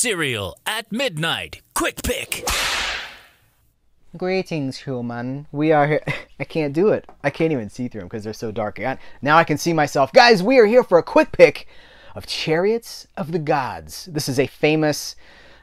Cereal at midnight. Quick pick. Greetings, human. We are here. I can't do it. I can't even see through them because they're so dark. Now I can see myself. Guys, we are here for a quick pick of Chariots of the Gods. This is a famous,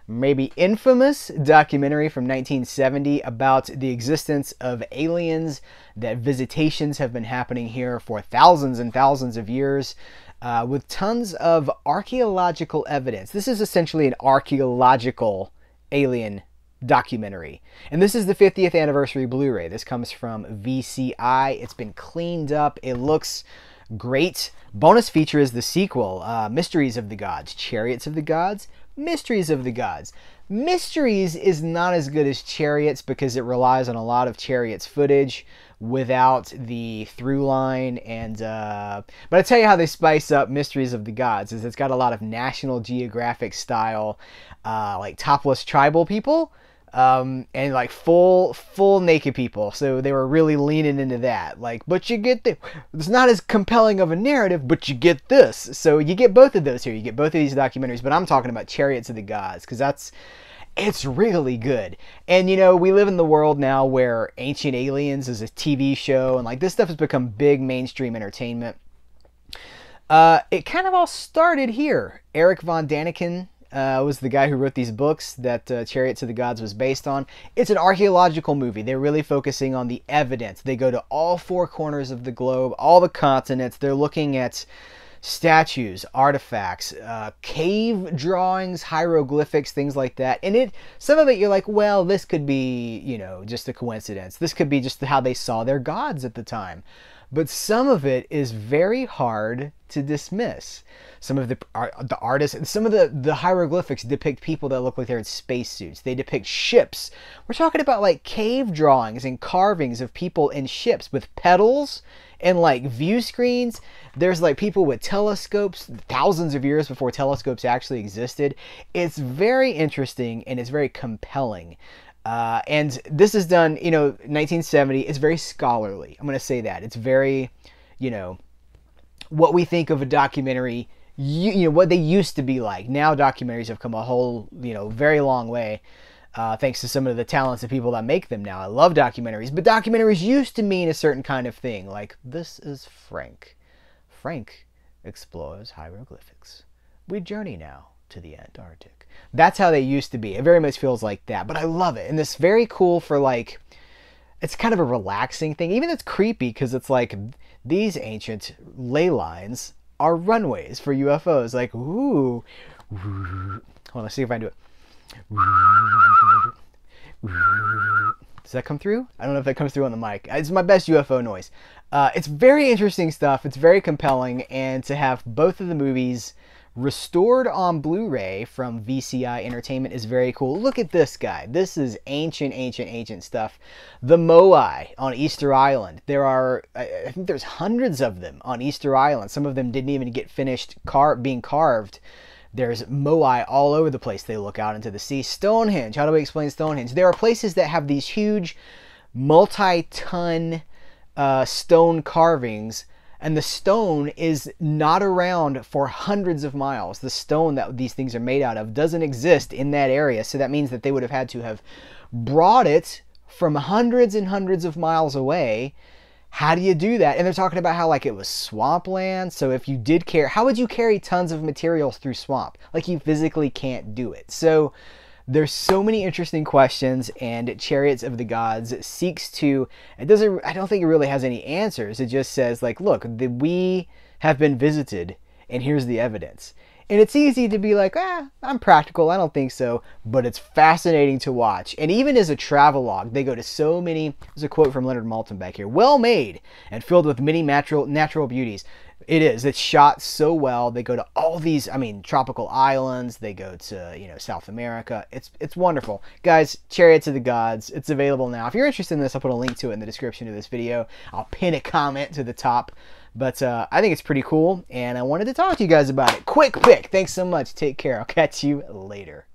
maybe infamous documentary from 1970 about the existence of aliens, that visitations have been happening here for thousands and thousands of years. Uh, with tons of archaeological evidence. This is essentially an archaeological alien documentary. And this is the 50th anniversary Blu ray. This comes from VCI. It's been cleaned up. It looks great. Bonus feature is the sequel uh, Mysteries of the Gods, Chariots of the Gods, Mysteries of the Gods. Mysteries is not as good as Chariots because it relies on a lot of Chariots footage without the through line and uh, but I tell you how they spice up Mysteries of the Gods is it's got a lot of National Geographic style uh, like topless tribal people um, and like full full naked people so they were really leaning into that like but you get the it's not as compelling of a narrative but you get this so you get both of those here you get both of these documentaries but I'm talking about Chariots of the Gods because that's it's really good. And you know, we live in the world now where Ancient Aliens is a TV show and like this stuff has become big mainstream entertainment. Uh, it kind of all started here. Eric von Däniken uh, was the guy who wrote these books that uh, Chariots of the Gods was based on. It's an archaeological movie. They're really focusing on the evidence. They go to all four corners of the globe, all the continents. They're looking at statues, artifacts, uh, cave drawings, hieroglyphics, things like that. And it, some of it, you're like, well, this could be, you know, just a coincidence. This could be just how they saw their gods at the time. But some of it is very hard to dismiss. Some of the the artists, and some of the the hieroglyphics depict people that look like they're in spacesuits. They depict ships. We're talking about like cave drawings and carvings of people in ships with pedals and like view screens. There's like people with telescopes thousands of years before telescopes actually existed. It's very interesting and it's very compelling. Uh, and this is done, you know, 1970. It's very scholarly. I'm going to say that. It's very, you know, what we think of a documentary, you, you know, what they used to be like. Now documentaries have come a whole, you know, very long way uh, thanks to some of the talents of people that make them now. I love documentaries, but documentaries used to mean a certain kind of thing, like this is Frank. Frank explores hieroglyphics. We journey now to the Antarctic. That's how they used to be. It very much feels like that, but I love it. And it's very cool for like, it's kind of a relaxing thing. Even it's creepy because it's like these ancient ley lines are runways for UFOs. Like, ooh. Hold on, let's see if I can do it. Does that come through? I don't know if that comes through on the mic. It's my best UFO noise. Uh, it's very interesting stuff. It's very compelling, and to have both of the movies restored on Blu-ray from VCI Entertainment is very cool. Look at this guy. This is ancient, ancient, ancient stuff. The Moai on Easter Island. There are, I think there's hundreds of them on Easter Island. Some of them didn't even get finished car- being carved there's moai all over the place. They look out into the sea. Stonehenge. How do we explain Stonehenge? There are places that have these huge, multi-ton uh, stone carvings, and the stone is not around for hundreds of miles. The stone that these things are made out of doesn't exist in that area, so that means that they would have had to have brought it from hundreds and hundreds of miles away how do you do that? And they're talking about how like it was swampland. So if you did care, how would you carry tons of materials through swamp? Like you physically can't do it. So there's so many interesting questions and chariots of the gods seeks to it doesn't i don't think it really has any answers. It just says like look the, we have been visited and here's the evidence and it's easy to be like, ah, I'm practical. I don't think so. But it's fascinating to watch. And even as a travelogue, they go to so many. There's a quote from Leonard Maltin back here. Well made and filled with many natural natural beauties. It is. It's shot so well. They go to all these, I mean, tropical islands. They go to, you know, South America. It's it's wonderful. Guys, Chariots of the Gods. It's available now. If you're interested in this, I'll put a link to it in the description of this video. I'll pin a comment to the top. But uh, I think it's pretty cool, and I wanted to talk to you guys about it. Quick pick. Thanks so much. Take care. I'll catch you later.